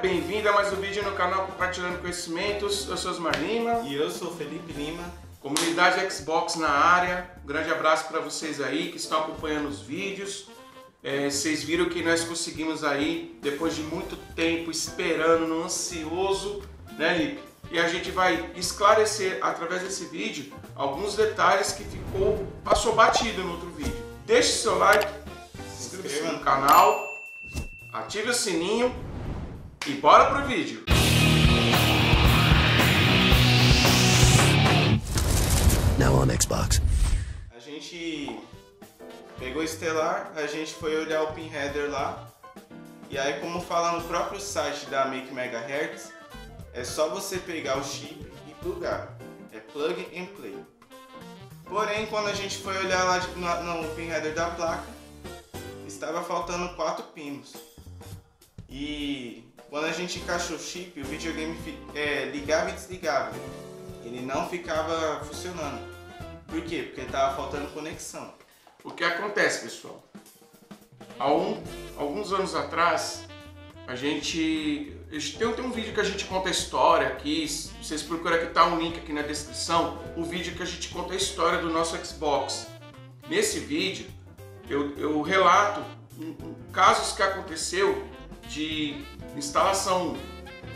bem-vindo a mais um vídeo no canal Compartilhando Conhecimentos. Eu sou Osmar Lima. E eu sou Felipe Lima. Comunidade Xbox na área. Um grande abraço para vocês aí que estão acompanhando os vídeos. É, vocês viram que nós conseguimos aí, depois de muito tempo esperando, no ansioso, né, Lipe? E a gente vai esclarecer através desse vídeo alguns detalhes que ficou passou batido no outro vídeo. Deixe seu like, se inscreva no canal, ative o sininho e bora pro vídeo. Now on Xbox. A gente pegou o Estelar, a gente foi olhar o pin header lá. E aí, como fala no próprio site da Make Megahertz, é só você pegar o chip e plugar. É plug and play. Porém, quando a gente foi olhar lá no, no pin header da placa, estava faltando quatro pinos. E quando a gente encaixou o chip, o videogame é, ligava e desligava. Ele não ficava funcionando. Por quê? Porque estava faltando conexão. O que acontece, pessoal? Há um, alguns anos atrás, a gente. Tem, tem um vídeo que a gente conta a história aqui. Vocês procuram aqui, tá um link aqui na descrição. O vídeo que a gente conta a história do nosso Xbox. Nesse vídeo, eu, eu relato casos que aconteceu de instalação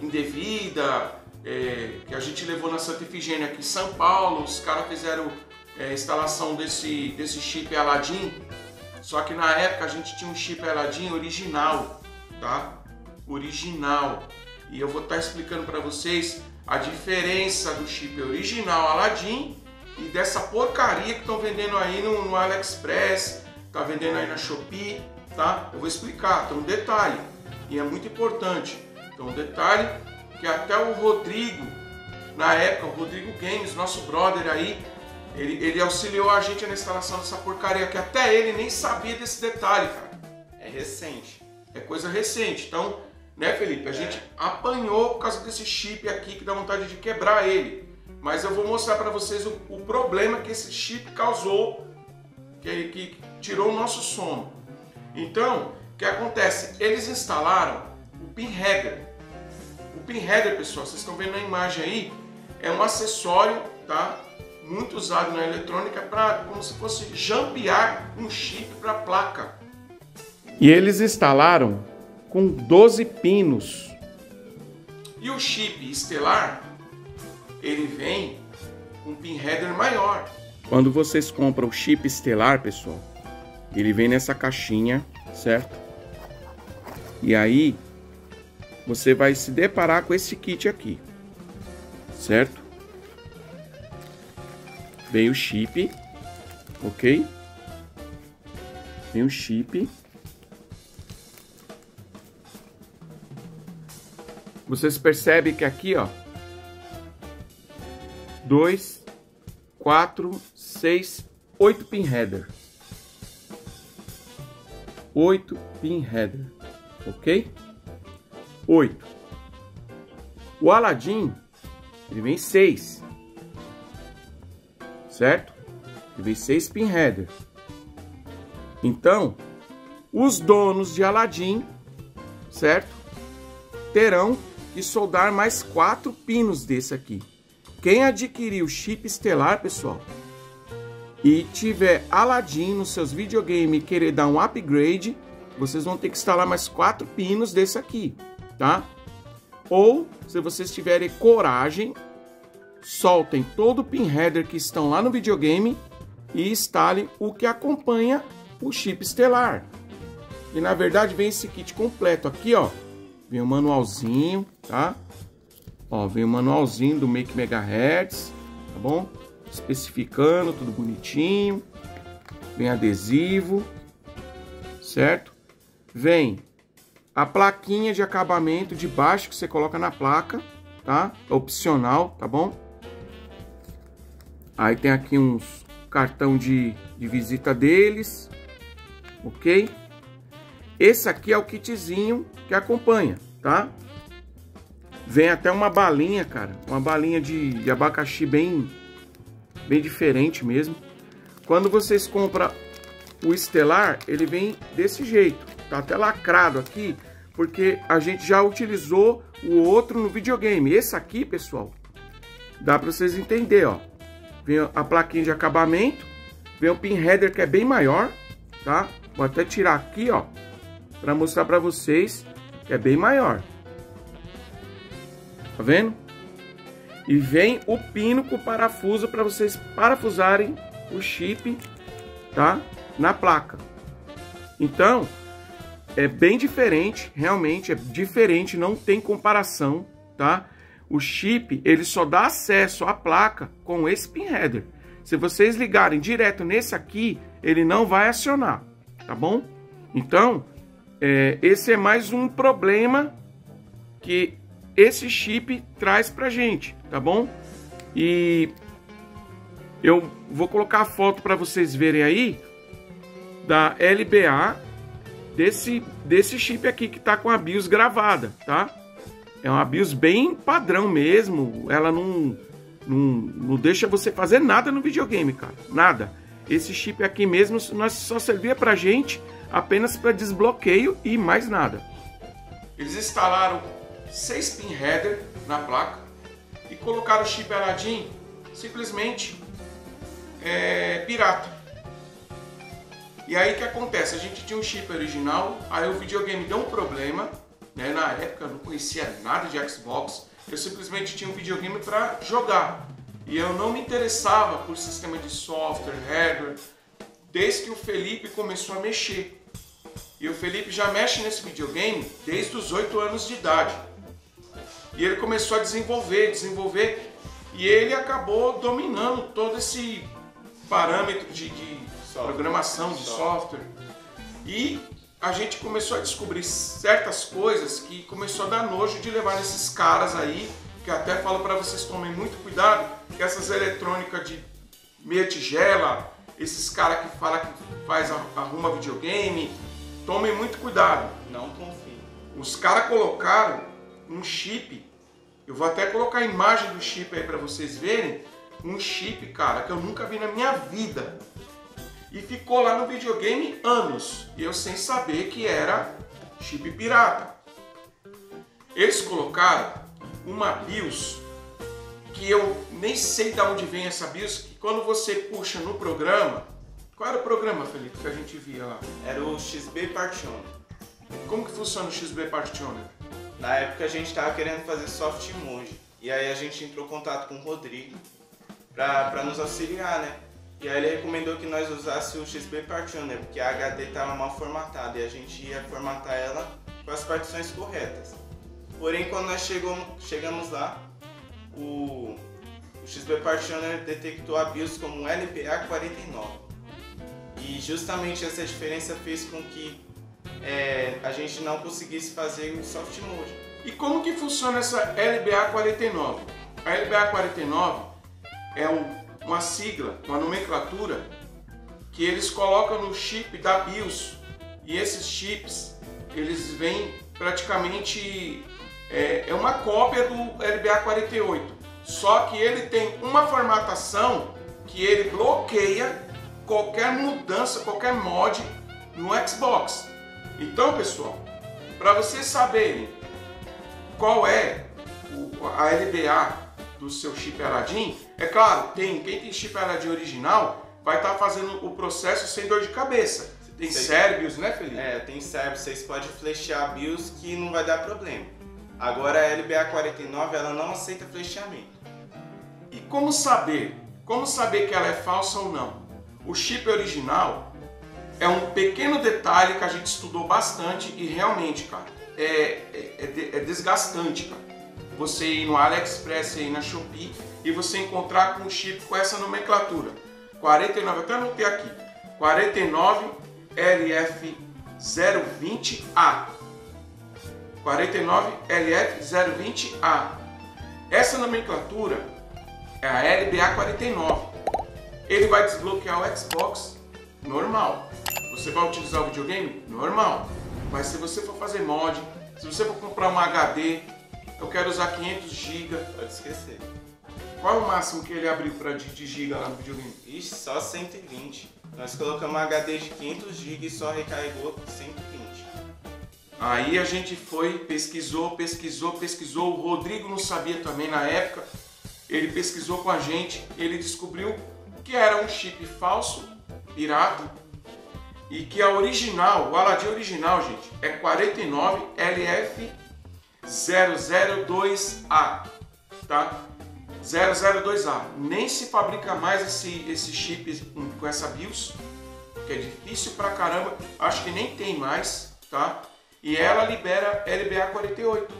indevida, é, que a gente levou na Santa Efigênia aqui em São Paulo, os caras fizeram é, instalação desse, desse chip Aladdin, só que na época a gente tinha um chip Aladdin original, tá? Original. E eu vou estar tá explicando para vocês a diferença do chip original Aladdin e dessa porcaria que estão vendendo aí no, no AliExpress, tá vendendo aí na Shopee, tá? Eu vou explicar, tem um detalhe e é muito importante. Então, detalhe que até o Rodrigo, na época, o Rodrigo Games, nosso brother aí, ele, ele auxiliou a gente na instalação dessa porcaria, que até ele nem sabia desse detalhe, cara. É recente. É coisa recente. Então, né, Felipe? A é. gente apanhou por causa desse chip aqui que dá vontade de quebrar ele. Mas eu vou mostrar para vocês o, o, problema que esse chip causou, que, que tirou o nosso sono. Então, o que acontece? Eles instalaram o pin header. O pin header, pessoal, vocês estão vendo na imagem aí, é um acessório, tá? Muito usado na eletrônica para como se fosse jampear um chip para a placa. E eles instalaram com 12 pinos. E o chip estelar, ele vem com um pin header maior. Quando vocês compram o chip estelar, pessoal, ele vem nessa caixinha, certo? E aí você vai se deparar com esse kit aqui, certo? Vem o chip, ok? Vem o chip. Vocês percebem que aqui, ó, dois, quatro, seis, oito pin header, oito pin header ok? 8. O Aladdin, ele vem 6, certo? Ele vem 6 pin header. Então, os donos de Aladdin, certo? Terão que soldar mais 4 pinos desse aqui. Quem adquirir o chip estelar, pessoal, e tiver Aladdin nos seus videogames e querer dar um upgrade, vocês vão ter que instalar mais quatro pinos desse aqui, tá? Ou, se vocês tiverem coragem, soltem todo o pin header que estão lá no videogame e instalem o que acompanha o chip estelar. E na verdade vem esse kit completo aqui, ó. Vem o manualzinho, tá? Ó, vem o manualzinho do Make Megahertz, tá bom? Especificando tudo bonitinho. Vem adesivo, certo? Vem a plaquinha de acabamento de baixo que você coloca na placa, tá? É opcional, tá bom? Aí tem aqui uns cartão de, de visita deles, ok? Esse aqui é o kitzinho que acompanha, tá? Vem até uma balinha, cara, uma balinha de, de abacaxi bem, bem diferente mesmo. Quando vocês compram o Estelar, ele vem desse jeito, tá até lacrado aqui, porque a gente já utilizou o outro no videogame. Esse aqui, pessoal, dá para vocês entenderem, ó. Vem a plaquinha de acabamento, vem o pin header que é bem maior, tá? Vou até tirar aqui, ó, para mostrar para vocês que é bem maior. Tá vendo? E vem o pino com parafuso para vocês parafusarem o chip, tá? Na placa. Então, é bem diferente, realmente é diferente, não tem comparação, tá? O chip, ele só dá acesso à placa com esse pin header. Se vocês ligarem direto nesse aqui, ele não vai acionar, tá bom? Então, é, esse é mais um problema que esse chip traz pra gente, tá bom? E eu vou colocar a foto para vocês verem aí da LBA desse, desse chip aqui que tá com a BIOS gravada, tá? É uma BIOS bem padrão mesmo, ela não, não, não deixa você fazer nada no videogame, cara, nada. Esse chip aqui mesmo nós só servia pra gente apenas para desbloqueio e mais nada. Eles instalaram 6 pin header na placa e colocaram o chip Aladdin simplesmente é, pirata. E aí o que acontece? A gente tinha um chip original, aí o videogame deu um problema, né? Na época eu não conhecia nada de Xbox, eu simplesmente tinha um videogame para jogar. E eu não me interessava por sistema de software, hardware, desde que o Felipe começou a mexer. E o Felipe já mexe nesse videogame desde os 8 anos de idade. E ele começou a desenvolver, desenvolver, e ele acabou dominando todo esse parâmetro de, de programação, de software. E a gente começou a descobrir certas coisas que começou a dar nojo de levar esses caras aí, que até falo para vocês tomem muito cuidado, que essas eletrônicas de meia tigela, esses caras que fala que faz arruma videogame, tomem muito cuidado. Não confie. Os caras colocaram um chip, eu vou até colocar a imagem do chip aí para vocês verem, um chip, cara, que eu nunca vi na minha vida e ficou lá no videogame anos. E eu sem saber que era chip pirata. Eles colocaram uma BIOS que eu nem sei de onde vem essa BIOS, que quando você puxa no programa, qual era o programa, Felipe, que a gente via lá? Era o XB Partitioner. Como que funciona o XB Partitioner? Na época a gente estava querendo fazer soft emoji, e aí a gente entrou em contato com o Rodrigo para nos auxiliar, né? E aí ele recomendou que nós usássemos o XB Partitioner, porque a HD estava mal formatada e a gente ia formatar ela com as partições corretas. Porém, quando nós chegamos, chegamos lá, o, o XB Partitioner detectou a BIOS como LPA49. E justamente essa diferença fez com que é, a gente não conseguisse fazer o soft mode. E como que funciona essa LBA49? A LBA49 é um uma sigla, uma nomenclatura que eles colocam no chip da BIOS. E esses chips eles vêm praticamente é, é uma cópia do LBA48 só que ele tem uma formatação que ele bloqueia qualquer mudança, qualquer mod no Xbox. Então pessoal para vocês saberem qual é a LBA do seu chip Aladdin, é claro, tem quem tem chip Aladdin original vai estar tá fazendo o processo sem dor de cabeça. Tem Cerbius, né, Felipe? É, tem Cerbius, vocês podem flechear BIOS que não vai dar problema. Agora a LBA49 ela não aceita flecheamento. E como saber? Como saber que ela é falsa ou não? O chip original é um pequeno detalhe que a gente estudou bastante e realmente, cara, é, é, é, é desgastante, cara você ir no AliExpress e na Shopee e você encontrar com um chip com essa nomenclatura. 49, até anotei aqui. 49 LF020A. 49 LF020A. Essa nomenclatura é a LBA49. Ele vai desbloquear o Xbox normal. Você vai utilizar o videogame normal. Mas se você for fazer mod, se você for comprar uma HD, eu quero usar 500 GB. Pode esquecer. Qual é o máximo que ele abriu para de GB lá no videogame? Ixi, só 120. Nós colocamos um HD de 500 GB e só recarregou 120. Aí a gente foi, pesquisou, pesquisou, pesquisou. O Rodrigo não sabia também na época. Ele pesquisou com a gente, ele descobriu que era um chip falso, pirata, e que a original, o Aladdin original, gente, é 49LF002A, tá? 002A. Nem se fabrica mais esse, esse chip com essa BIOS, que é difícil pra caramba. Acho que nem tem mais, tá? E ela libera LBA 48,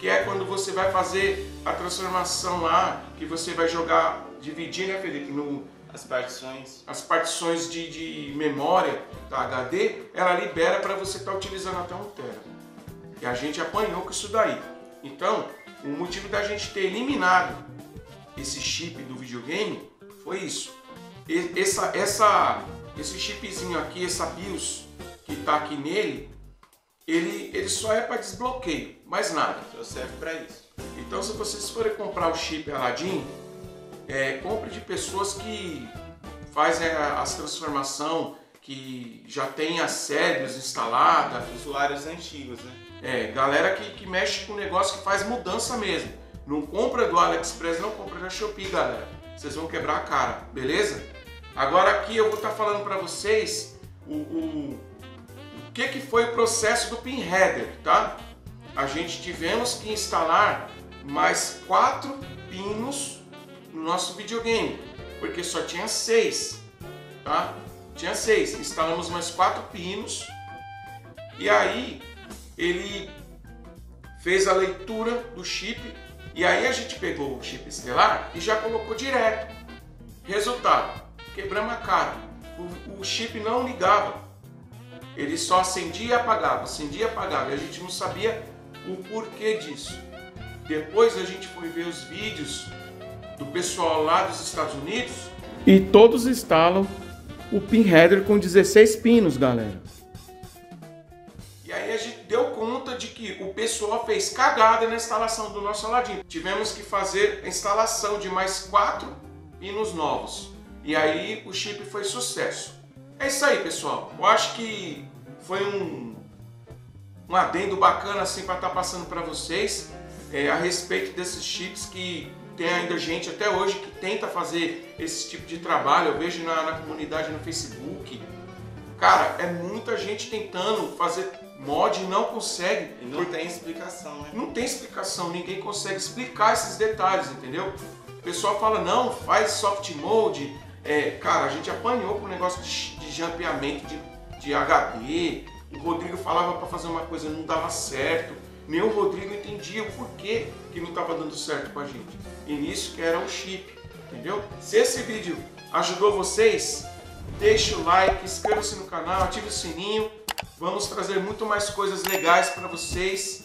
que é quando você vai fazer a transformação lá, que você vai jogar, dividir, né, Felipe, no, As partições. as partições de, de memória da HD, ela libera para você estar utilizando até um tera. E a gente apanhou com isso daí. Então, o motivo da gente ter eliminado esse chip do videogame foi isso. E- Essa, essa, esse chipzinho aqui, essa BIOS que está aqui nele, ele, ele só é para desbloqueio, mais nada. Só serve pra isso. Então, se vocês forem comprar o chip Aladdin, é, compre de pessoas que fazem a- as transformação, que já tem as séries instaladas, Usuários antigos, né? É, galera que, que mexe com negócio que faz mudança mesmo. Não compra do AliExpress, não compra da Shopee, galera. Vocês vão quebrar a cara, beleza? Agora aqui eu vou estar falando para vocês o, o, o que, que foi o processo do pin header, tá? A gente tivemos que instalar mais quatro pinos no nosso videogame, porque só tinha seis, tá? Tinha seis. Instalamos mais quatro pinos e aí ele fez a leitura do chip e aí a gente pegou o chip estelar e já colocou direto. Resultado, quebramos a cara. O, o chip não ligava. Ele só acendia e apagava, acendia e apagava. E a gente não sabia o porquê disso. Depois a gente foi ver os vídeos do pessoal lá dos Estados Unidos e todos instalam o pin header com 16 pinos, galera. E aí a gente que o pessoal fez cagada na instalação do nosso Aladdin. Tivemos que fazer a instalação de mais quatro pinos novos. E aí o chip foi sucesso. É isso aí, pessoal. Eu acho que foi um, um adendo bacana assim para estar passando para vocês é, a respeito desses chips que tem ainda gente até hoje que tenta fazer esse tipo de trabalho. Eu vejo na, na comunidade no Facebook. Cara, é muita gente tentando fazer mod não consegue. E não tem explicação, né? Não tem explicação, ninguém consegue explicar esses detalhes, entendeu? O pessoal fala, não, faz soft mode. É, cara, a gente apanhou com o negócio de, de jampeamento de, de HD. O Rodrigo falava para fazer uma coisa, não dava certo. Nem o Rodrigo entendia o porquê que não estava dando certo com a gente. E nisso que era o chip, entendeu? Se esse vídeo ajudou vocês, deixa o like, inscreva-se no canal, ative o sininho. Vamos trazer muito mais coisas legais para vocês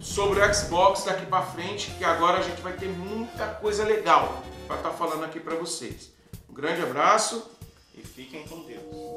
sobre o Xbox daqui para frente, que agora a gente vai ter muita coisa legal para estar falando aqui para vocês. Um grande abraço E fiquem com Deus.